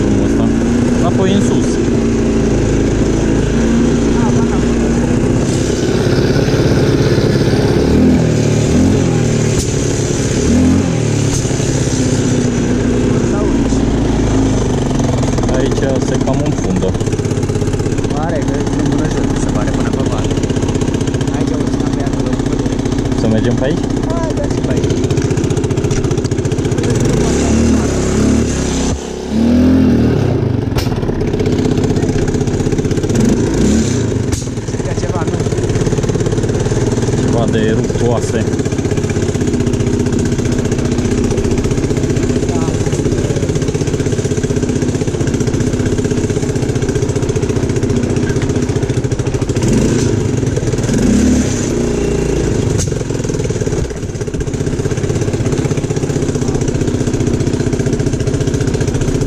Drumul ăsta. Înapoi în sus. Ah, da, da. Sau Aici se cam înfundă. Pare că e bună jos, mi se pare, până pe val. Aici urcăm pe acolo cu pădure. Să mergem pe aici? Hai, da și pe aici. Striga ceva, nu? Ceva de rupt oase. Da.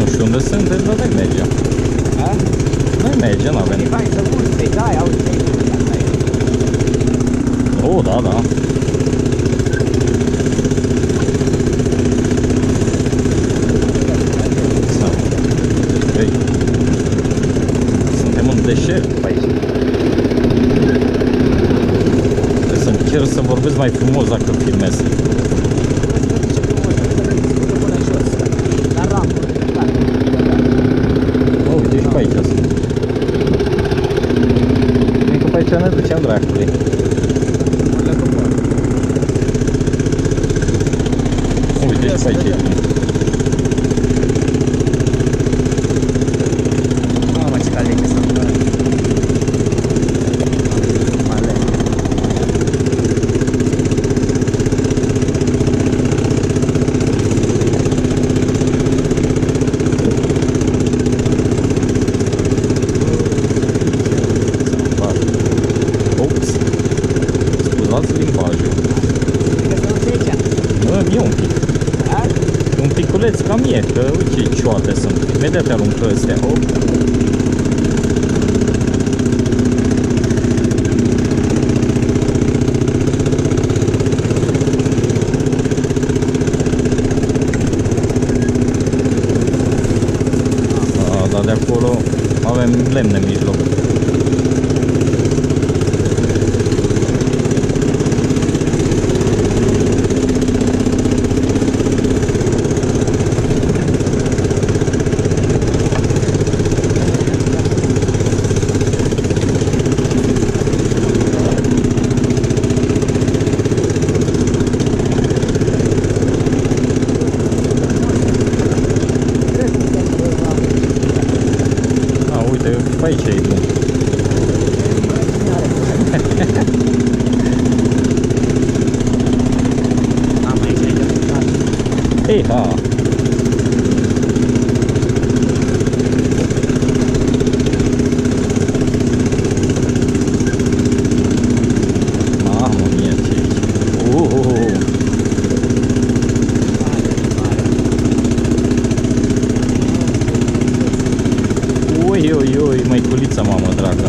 Nu știu unde suntem, dar noi mergem. A? Noi mergem, nu avem. E fain să urci, da, ia uite, aici, asta e. Oh, da, da. Sau- Ei, Suntem în deșert pe aici. Trebuie să încerc să vorbesc mai frumos dacă filmez. Vezi că ce frumos, vezi că discută până jos. La rampă, da. Oh, uite și pe aici sunt. Cred că pe aici ne duceam dracului. Mă că poate. Uite și pe aici e drum. Mamă, ce cald e că sunt. Male. Ups. Scuzați limbajul. Că să duci aici. Bă, mie un pic. Da? Un piculeț ca mie, că uite ce cioate sunt. Imediat te aruncă astea. Hop. Da, dar de acolo avem lemn în mijloc. A, uite, pe aici e drum. Am aici, aici. Ei, ha! Mamă mie, ce e aici? Uhuhu! Ui, ui, ui, măiculița, mamă dragă.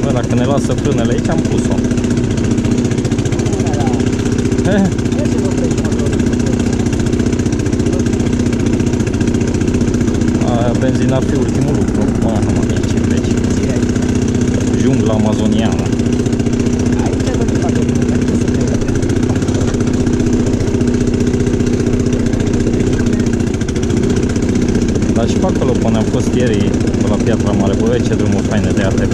Bă, dacă ne lasă frânele aici, am pus-o. Eh, aia benzina ar fi ultimul lucru. Mamă mie, ce veci. Jungla amazoniană. Dar și pe acolo până am fost ieri pe la Piatra Mare, bă, ce drumuri faine de ATV.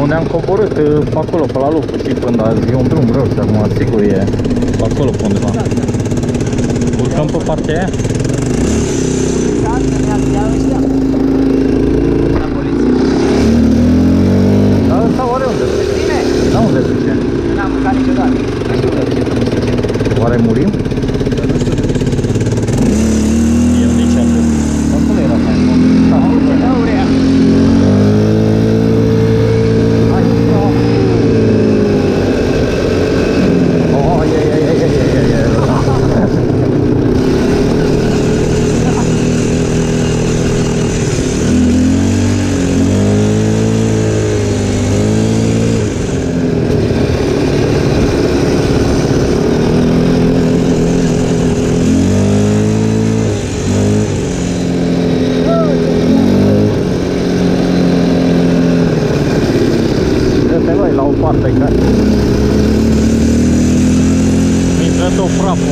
unde am coborât pe acolo, pe la lucru și până azi e un drum rău și acum sigur e pe acolo pe undeva. Urcăm pe partea aia?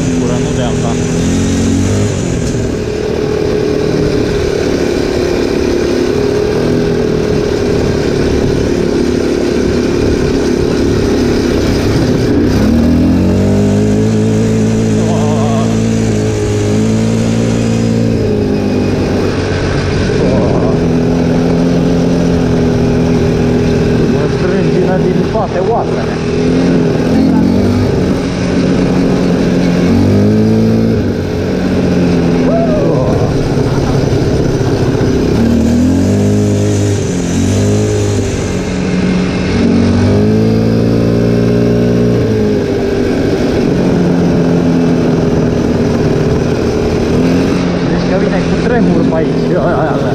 singură, nu de alta. din toate oasele. 太摸了，妈耶！哎呀呀！